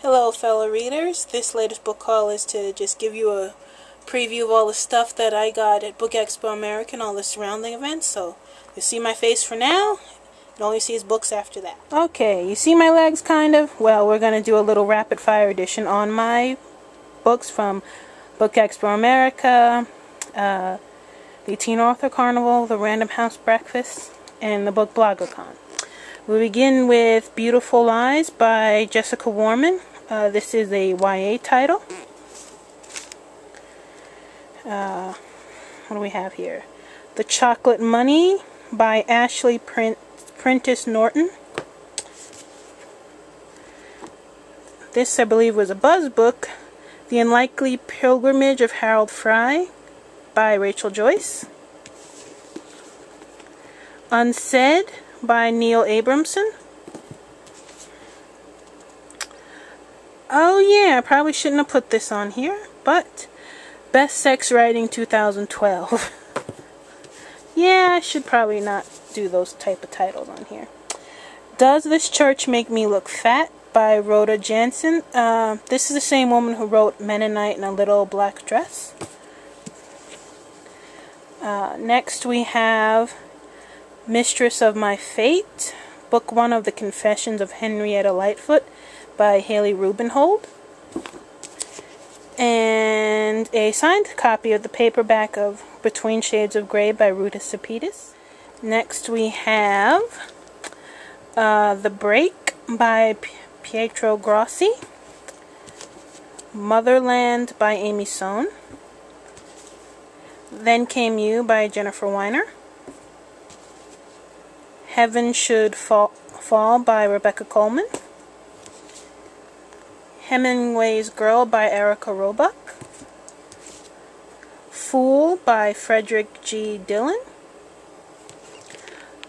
Hello, fellow readers. This latest book haul is to just give you a preview of all the stuff that I got at Book Expo America and all the surrounding events. So you see my face for now, and all you see is books after that. Okay, you see my legs kind of? Well, we're going to do a little rapid fire edition on my books from Book Expo America, uh, the Teen Author Carnival, the Random House Breakfast, and the book BloggerCon. We begin with Beautiful Lies by Jessica Warman. Uh, this is a YA title. Uh, what do we have here? The Chocolate Money by Ashley Print Prentice Norton. This, I believe, was a buzz book. The Unlikely Pilgrimage of Harold Fry by Rachel Joyce. Unsaid by Neil Abramson. Oh yeah, I probably shouldn't have put this on here, but Best Sex Writing 2012. yeah, I should probably not do those type of titles on here. Does This Church Make Me Look Fat? by Rhoda Janzen. Uh, this is the same woman who wrote Mennonite in a Little Black Dress. Uh, next we have Mistress of My Fate, Book 1 of the Confessions of Henrietta Lightfoot by Haley Rubenhold. And a signed copy of the paperback of Between Shades of Grey by Ruta Sepetys. Next we have uh, The Break by Pietro Grossi. Motherland by Amy Sohn. Then Came You by Jennifer Weiner. Heaven Should Fall, Fall by Rebecca Coleman. Hemingway's Girl by Erika Robuck. Fool by Frederick G. Dillen.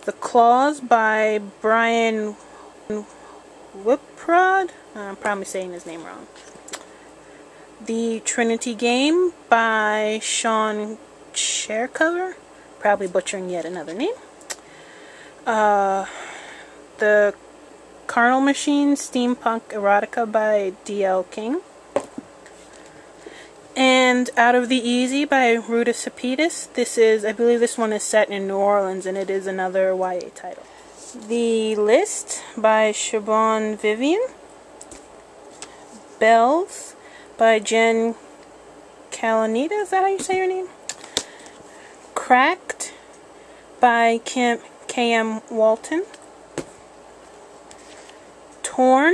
The Claws by Brian Whiprod. I'm probably saying his name wrong. The Trinity Game by Sean Chercover. Probably butchering yet another name. Uh, the Carnal Machine Steampunk Erotica by D.L. King. And Out of the Easy by Ruta Sepetys. This is, I believe this one is set in New Orleans and it is another YA title. The List by Siobhan Vivian. Belles by Jen Calonita. Is that how you say your name? Cracked by Kim K.M. Walton. Torn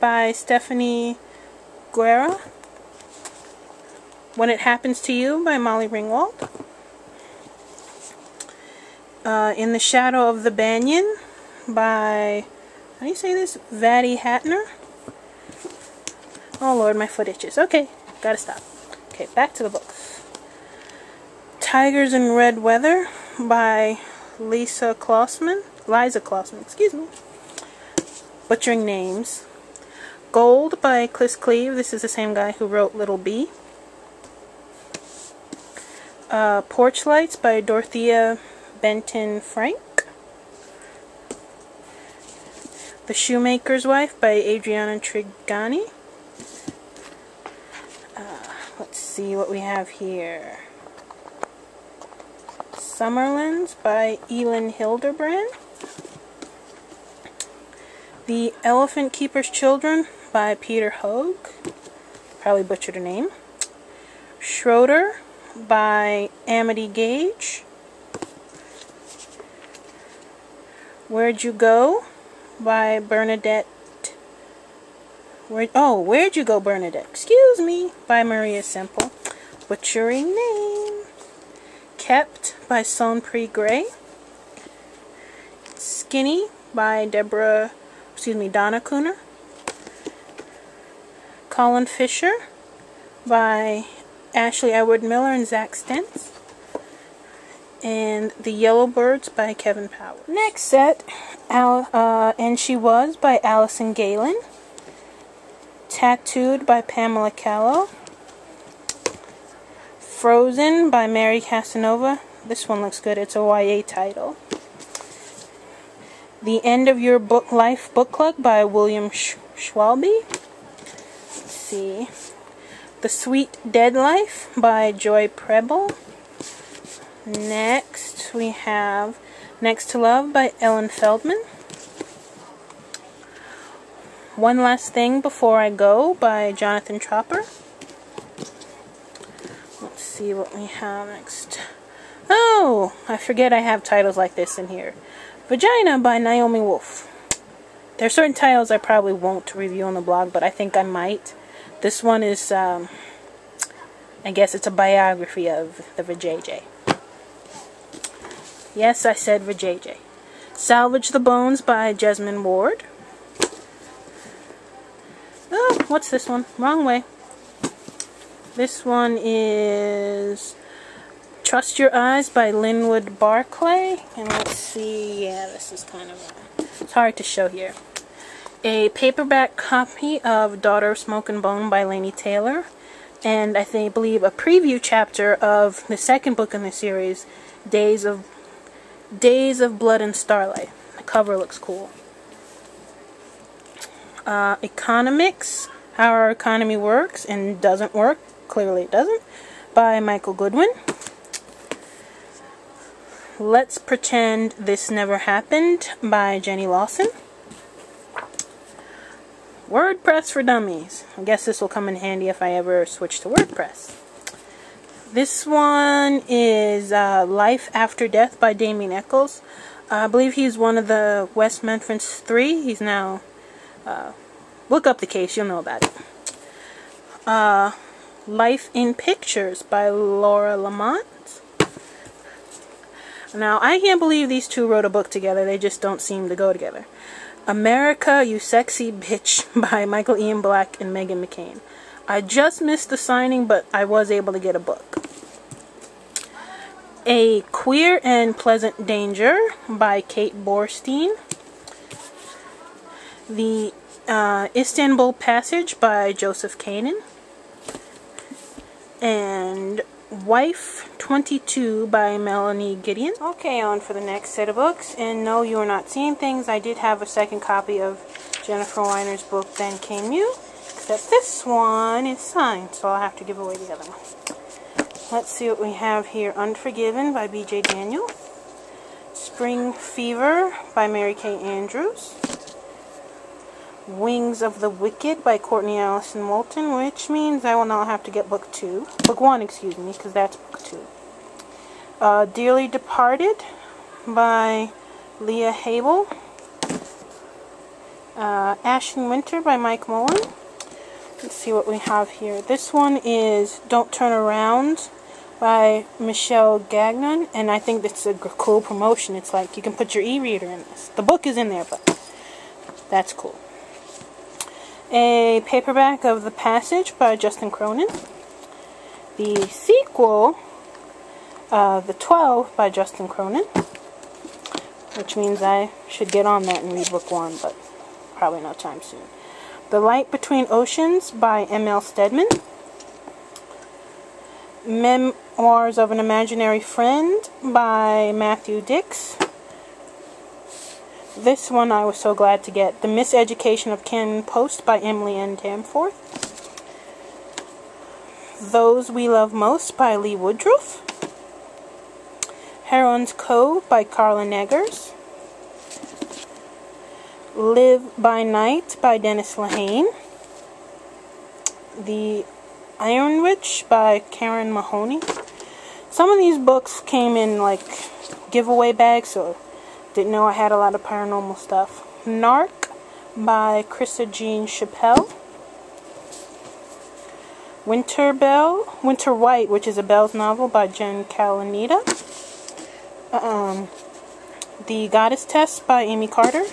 by Stephanie Guerra. When It Happens to You by Molly Ringwald. Uh, In the Shadow of the Banyan by, how do you say this? Vatty Hatner. Oh lord, my foot itches. Okay, gotta stop. Okay, back to the books. Tigers in Red Weather by Lisa Klaussmann. Liza Klaussmann, excuse me. Butchering names. Gold by Chris Cleave. This is the same guy who wrote Little Bee. Uh, Porch Lights by Dorothea Benton Frank. The Shoemaker's Wife by Adriana Trigiani. Uh, let's see what we have here. Summerlands by Elin Hilderbrand. The Elephant Keeper's Children by Peter Hogue. Probably butchered a name. Schroeder by Amity Gaige. Where'd You Go by Bernadette. Where, oh, Where'd You Go, Bernadette? Excuse me, by Maria Semple. Butchering name. Kept by Sonpree Gray. Skinny by Deborah, excuse me, Donna Cooner. Colin Fischer by Ashley Edward Miller and Zack Stentz. And The Yellow Birds by Kevin Power. Next set, Al uh, And She Was by Alison Gaylin. Tattooed by Pamela Callow. Frozen by Mary Casanova. This one looks good. It's a YA title. The End of Your Book Life Book Club by William Sh Schwalbe. see. The Sweet Dead Life by Joy Preble. Next, we have Next to Love by Ellen Feldman. One Last Thing Before I Go by Jonathan Tropper. See what we have next. Oh, I forget I have titles like this in here. Vagina by Naomi Wolf. There are certain titles I probably won't review on the blog, but I think I might. This one is, um, I guess it's a biography of the Vajayjay. Yes, I said Vajayjay. Salvage the Bones by Jesmyn Ward. Oh, what's this one? Wrong way. This one is Trust Your Eyes by Linwood Barclay. And let's see, yeah, this is kind of, it's hard to show here. A paperback copy of Daughter of Smoke and Bone by Laini Taylor. And I think, believe a preview chapter of the second book in the series, Days of Days of Blood and Starlight. The cover looks cool. Uh, Economics, How Our Economy Works and Doesn't Work, clearly it doesn't, by Michael Goodwin. Let's Pretend This Never Happened by Jenny Lawson. WordPress for Dummies. I guess this will come in handy if I ever switch to WordPress. This one is uh, Life After Death by Damien Echols. Uh, I believe he's one of the West Memphis Three. He's now. Uh, look up the case, you'll know about it. Life in Pictures by Laura Lamont. Now, I can't believe these two wrote a book together. They just don't seem to go together. America, You Sexy Bitch by Michael Ian Black and Meghan McCain. I just missed the signing, but I was able to get a book. A Queer and Pleasant Danger by Kate Bornstein. The uh, Istanbul Passage by Joseph Kanon. And Wife 22 by Melanie Gideon. Okay, on for the next set of books. And no, you are not seeing things. I did have a second copy of Jennifer Weiner's book, Then Came You. Except this one is signed, so I'll have to give away the other one. Let's see what we have here. Unforgiven by B.J. Daniel. Spring Fever by Mary Kay Andrews. Wings of the Wicked by Courtney Allison Moulton, which means I will not have to get book two. Book one, excuse me, because that's book two. Uh, Dearly Departed by Lia Habel. Uh, Ashen Winter by Mike Mullin. Let's see what we have here. This one is Don't Turn Around by Michelle Gagnon, and I think that's a cool promotion. It's like you can put your e-reader in this. The book is in there, but that's cool a paperback of The Passage by Justin Cronin. The sequel, uh, The 12 by Justin Cronin, which means I should get on that and read book one, but probably no time soon. The Light Between Oceans by M.L. Stedman. Memoirs of an Imaginary Friend by Matthew Dicks. This one I was so glad to get. The Miseducation of Cameron Post by Emily M. Danforth. Those We Love Most by Lee Woodruff. Heron's Cove by Carla Neggers. Live by Night by Dennis Lehane. The Iron Witch by Karen Mahoney. Some of these books came in like giveaway bags, so didn't know I had a lot of paranormal stuff. Narc by Crissa-Jean Chappell. Winter Bell, Winter White, which is a Bell's novel by Jen Calonita. Um, the Goddess Test by Aimee Carter.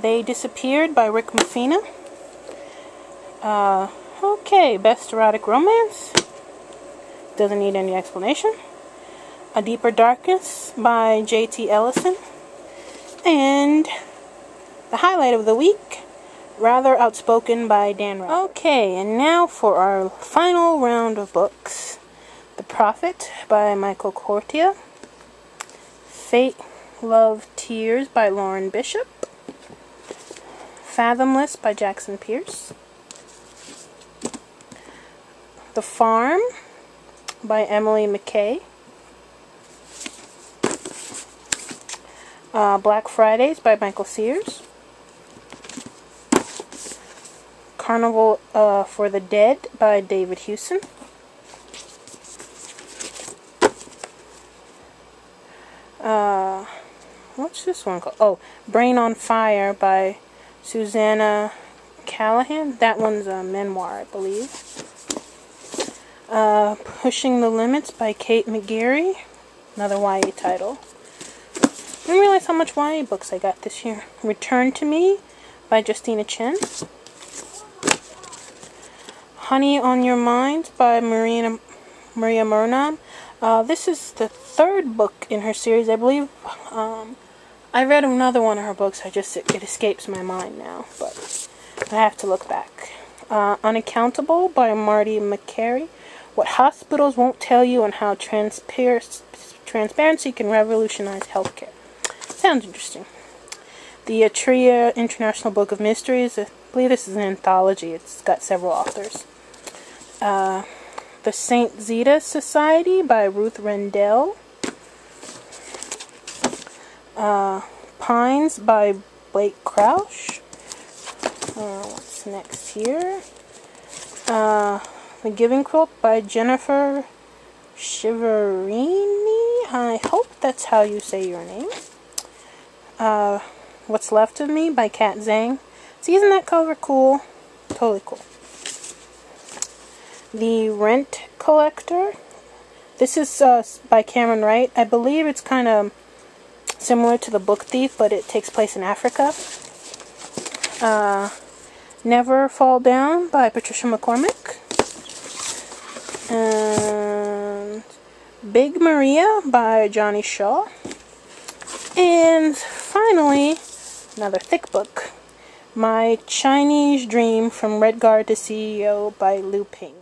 They Disappeared by Rick Mofina. Uh, okay, Best Erotic Romance. Doesn't need any explanation. A Deeper Darkness by J.T. Ellison. And the highlight of the week, Rather Outspoken by Dan. Okay, and now for our final round of books. The Prophet by Michael Koryta, Fate, Love, Tears by Lauren Bishop. Fathomless by Jackson Pearce, The Farm by Emily McKay. Uh, Black Fridays by Michael Sears. Carnival uh, for the Dead by David Hewson. Uh, what's this one called? Oh, Brain on Fire by Susannah Cahalan. That one's a memoir, I believe. Uh, Pushing the Limits by Kate McGarry. Another YA title. I didn't realize how much YA books I got this year. Return to Me by Justina Chen. Honey on Your Mind by Maria, Maria Murnau. Uh, this is the third book in her series, I believe. Um, I read another one of her books. I just it, it, escapes my mind now, but I have to look back. Uh, Unaccountable by Marty Makary. What hospitals won't tell you and how transpar- transparency can revolutionize healthcare. Sounds interesting. The Atria International Book of Mysteries. I believe this is an anthology. It's got several authors. Uh, the St. Zita Society by Ruth Rendell. Uh, Pines by Blake Crouch. Uh, what's next here? Uh, the Giving Quilt by Jennifer Chiaverini. I hope that's how you say your name. Uh, What's Left of Me by Kat Zhang. See, isn't that cover cool? Totally cool. The Rent Collector. This is uh, by Camron Wright. I believe it's kind of similar to The Book Thief, but it takes place in Africa. Uh, Never Fall Down by Patricia McCormick. And Big Maria by Johnny Shaw. And finally, another thick book. My Chinese Dream from Red Guard to CEO by Lu Ping.